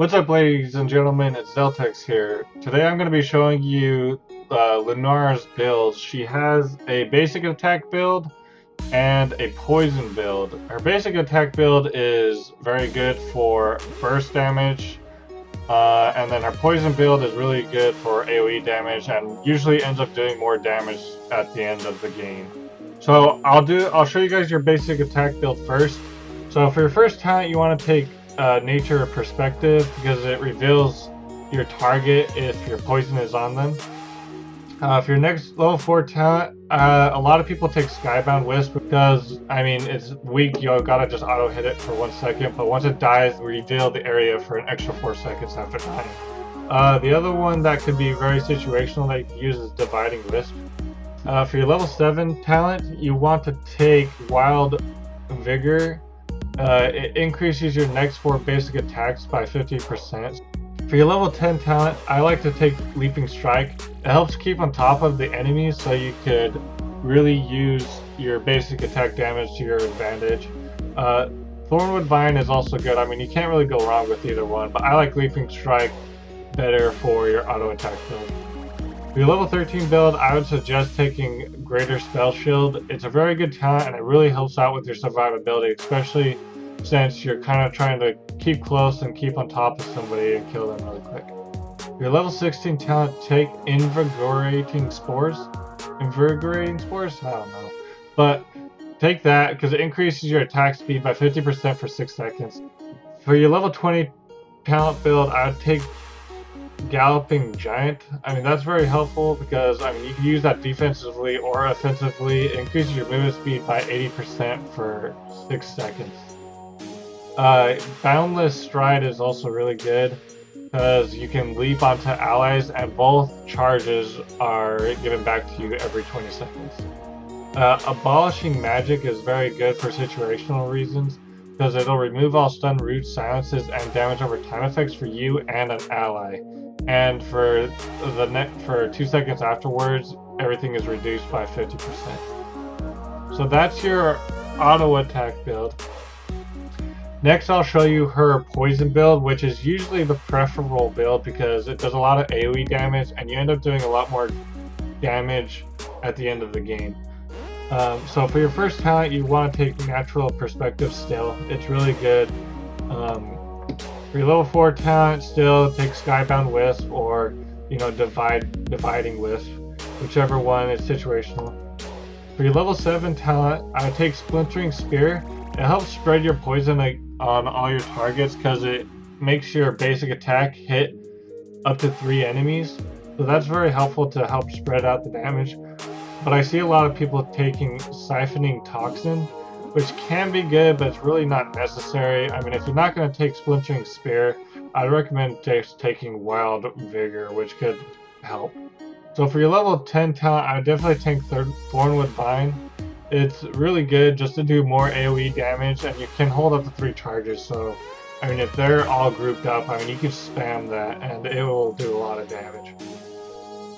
What's up ladies and gentlemen, it's Zeltex here. Today I'm going to be showing you uh, Lunara's build. She has a basic attack build and a poison build. Her basic attack build is very good for burst damage, uh, and then her poison build is really good for AoE damage and usually ends up doing more damage at the end of the game. So I'll do I'll show you guys your basic attack build first. So for your first talent you want to take uh, nature perspective because it reveals your target if your poison is on them. Uh, for your next level 4 talent, uh, a lot of people take Skybound Wisp because, I mean, it's weak, you gotta just auto hit it for one second, but once it dies, reveal the area for an extra 4 seconds after dying. Uh, the other one that could be very situational that you use is Dividing Wisp. Uh, for your level 7 talent, you want to take Wild Vigor uh, it increases your next four basic attacks by 50%. For your level 10 talent, I like to take Leaping Strike. It helps keep on top of the enemies so you could really use your basic attack damage to your advantage. Uh, Thornwood Vine is also good. I mean, you can't really go wrong with either one, but I like Leaping Strike better for your auto attack build. For your level 13 build, I would suggest taking Greater Spell Shield. It's a very good talent and it really helps out with your survivability, especially since you're kind of trying to keep close and keep on top of somebody and kill them really quick. Your level 16 talent, take Invigorating Spores. Invigorating Spores? I don't know. But take that because it increases your attack speed by 50% for 6 seconds. For your level 20 talent build, I would take Galloping Gait. I mean, that's very helpful because, I mean, you can use that defensively or offensively. It increases your movement speed by 80% for 6 seconds. Uh, Boundless Stride is also really good because you can leap onto allies and both charges are given back to you every 20 seconds. Uh, abolishing Magic is very good for situational reasons because it'll remove all stun root, silences, and damage over time effects for you and an ally. And for the net for two seconds afterwards, everything is reduced by 50%. So that's your auto attack build. Next, I'll show you her poison build, which is usually the preferable build because it does a lot of AoE damage and you end up doing a lot more damage at the end of the game. Um, so for your first talent, you want to take Natural Perspective still. It's really good. Um, for your level 4 talent, still take Skybound Wisp or, you know, divide Dividing Wisp, whichever one is situational. For your level 7 talent, I take Splintering Spear. It helps spread your poison like, on all your targets because it makes your basic attack hit up to three enemies. So that's very helpful to help spread out the damage. But I see a lot of people taking Siphoning Toxin, which can be good, but it's really not necessary. I mean, if you're not going to take Splintering Spear, I'd recommend just taking Wild Vigor, which could help. So for your level 10 talent, I would definitely take Thornwood Vine. It's really good just to do more AoE damage, and you can hold up to three charges, so I mean, if they're all grouped up, I mean, you can spam that, and it will do a lot of damage.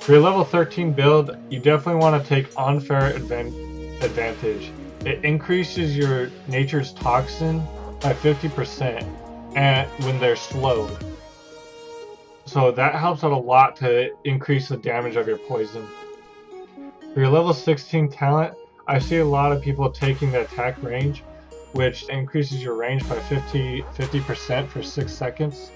For your level 13 build, you definitely want to take Unfair advan Advantage. It increases your Nature's Toxin by 50% and when they're slowed. So that helps out a lot to increase the damage of your poison. For your level 16 talent, I see a lot of people taking the attack range, which increases your range by 50 percent for six seconds.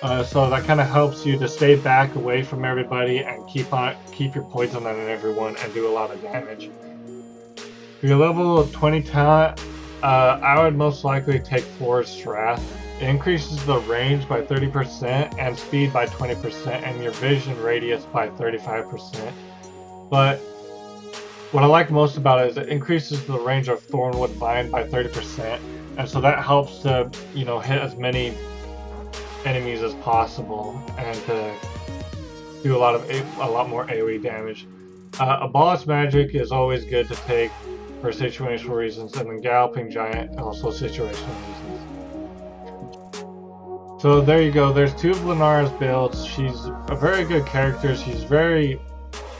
Uh, so that kind of helps you to stay back away from everybody and keep on keep your poison on everyone and do a lot of damage. For your level 20 talent, uh, I would most likely take Forest Wrath. It increases the range by 30% and speed by 20% and your vision radius by 35%. But what I like most about it is it increases the range of Thornwood Vine by 30%, and so that helps to, you know, hit as many enemies as possible and to do a lot of a lot more AoE damage. Uh, Abolish Magic is always good to take for situational reasons, and then Galloping Gait also situational reasons. So there you go. There's two of Lunara's builds. She's a very good character. She's very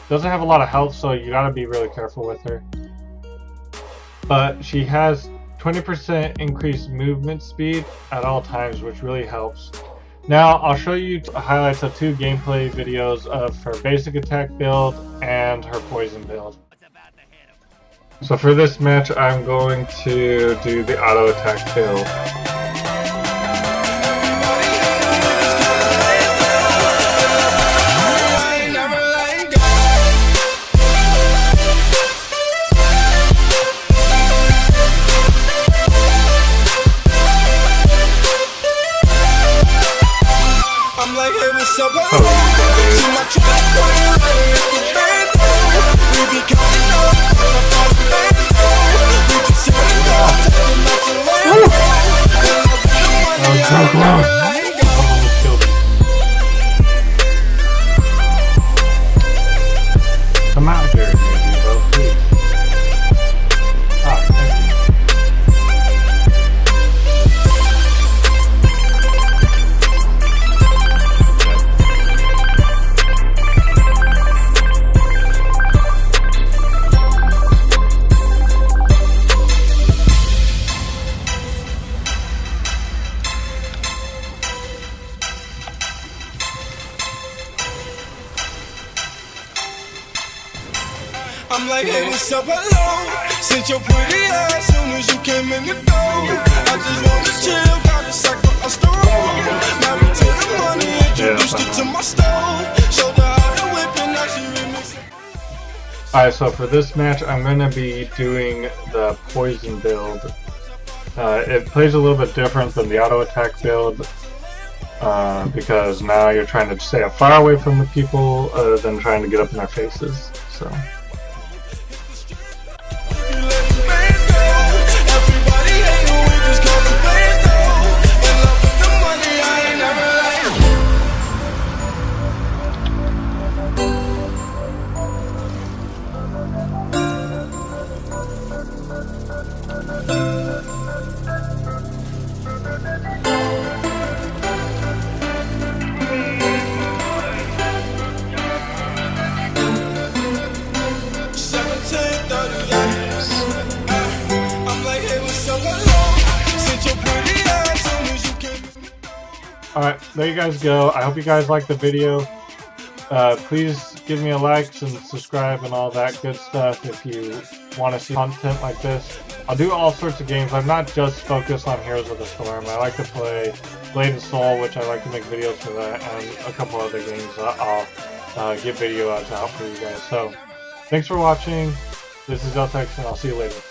doesn't have a lot of health, so you gotta be really careful with her. But she has 20% increased movement speed at all times, which really helps. Now, I'll show you highlights of two gameplay videos of her basic attack build and her poison build. So for this match, I'm going to do the auto attack build. I'm like, hey, what's up, hello? Since your pretty ass soon as you came in the door. I just wanna chill, got a sack for a store. Married to the money, introduced yeah, to my stove. Her to. Alright, so for this match, I'm to be doing the poison build. Uh, it plays a little bit different than the auto attack build. Uh, because now you're trying to stay far away from the people uh, than trying to get up in their faces. So. Alright, there you guys go. I hope you guys liked the video. Uh, please give me a like and subscribe and all that good stuff if you want to see content like this. I'll do all sorts of games. I'm not just focused on Heroes of the Storm. I like to play Blade and Soul, which I like to make videos for that, and a couple other games I'll uh, get video ads out for you guys. So, thanks for watching. This is Zeltex, and I'll see you later.